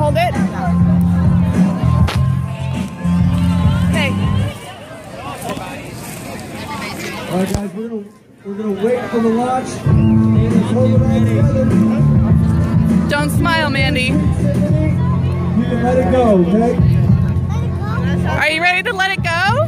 hold it? Okay. All right, guys, we're gonna we're gonna wait for the launch. Let's hold it all together. Don't smile, Mandy. You can let it go, okay? Are you ready to let it go?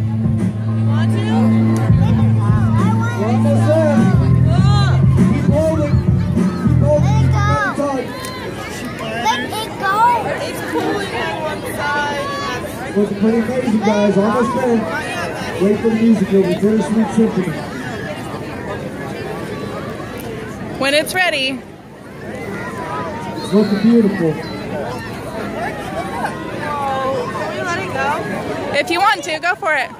Looking pretty amazing, guys. Almost there. Wait for the music. It'll be bittersweet symphony. When it's ready. It's looking beautiful. Can we let it go? If you want to, go for it.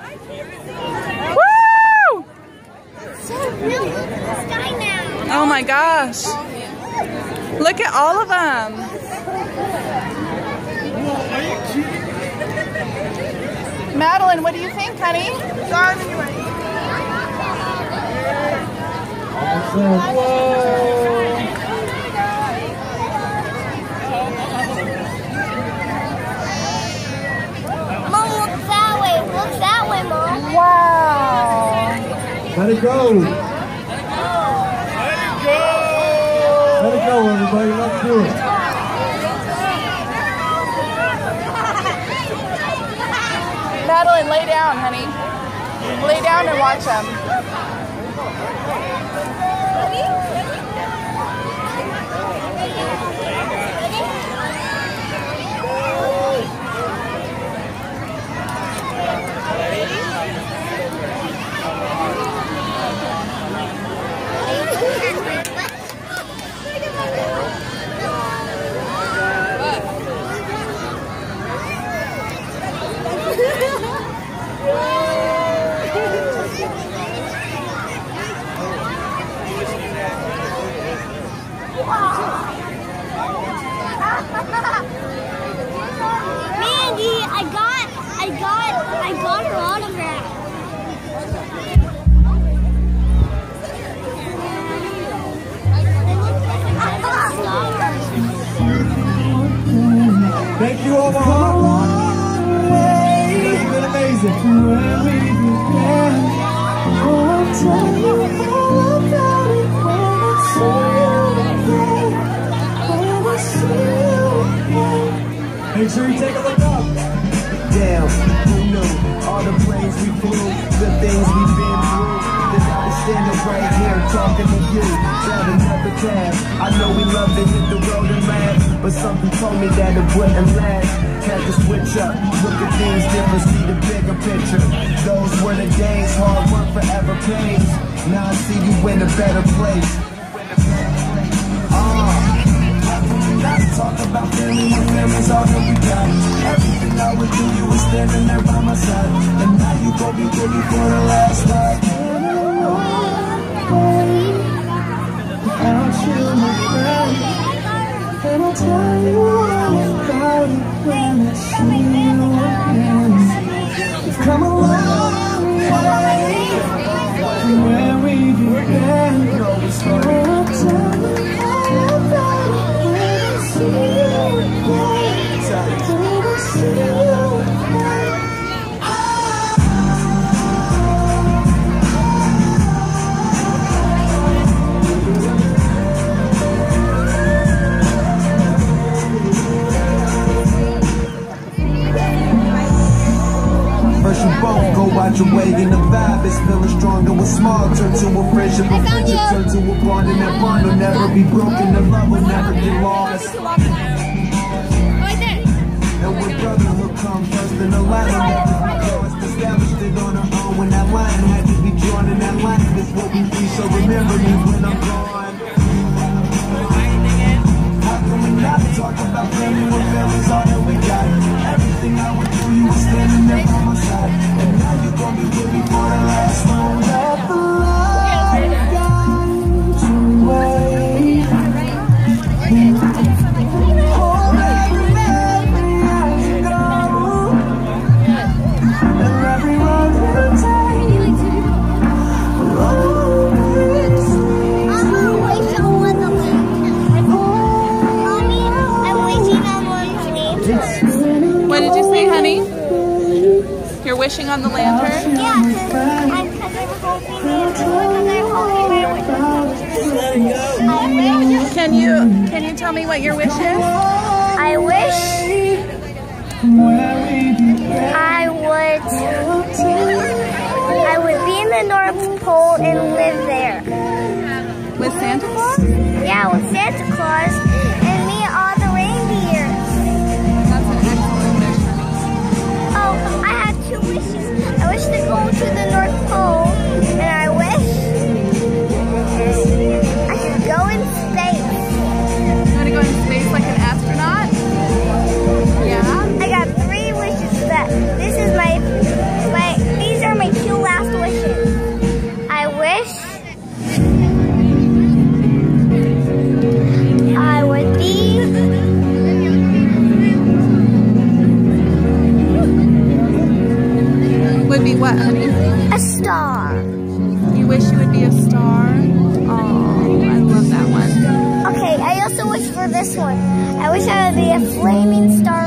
Woo! Oh my gosh. Look at all of them. Madeline, what do you think, honey? Almost there. Whoa. Mom, look that way. Look that way, Mom. Wow. Let it go. Let it go, everybody. Let's do it. Madeline, lay down, honey. Lay down and watch them. Mandy, I got, I got, I got her autograph. Thank you, Omaha. It's been amazing. Make sure you take a look up. Damn, who knew? All the planes we flew, the things we've been through. Then I was standing right here talking to you. Got another cab. I know we love to hit the road and laugh, but something told me that it wouldn't last. Had to switch up, look at things different, see the bigger picture. Those were the days, hard work forever pays. Now I see you in a better place. Talk about family when family's all that we got. Everything I would do, you were standing there by my side. And now you gon' be me for the last time. And I'll tell you all both go out your way and the vibe is feeling stronger with small turn to a friendship, a friendship turn to a bond and that bond will never be broken, the love will never get lost. And when brotherhood comes first in the line, will never be crossed. Established it on our own when that line had to be drawn, and that line is what we be. So remember me when I'm gone. How can we not talk about family What did you say, honey? You're wishing on the lantern? Yeah, because I'm, I'm hoping I'm hoping my wishes. Can you can you tell me what your wish is? I wish what, honey? a star. You wish you would be a star? Oh, I love that one. Okay, I also wish for this one. I wish I would be a flaming star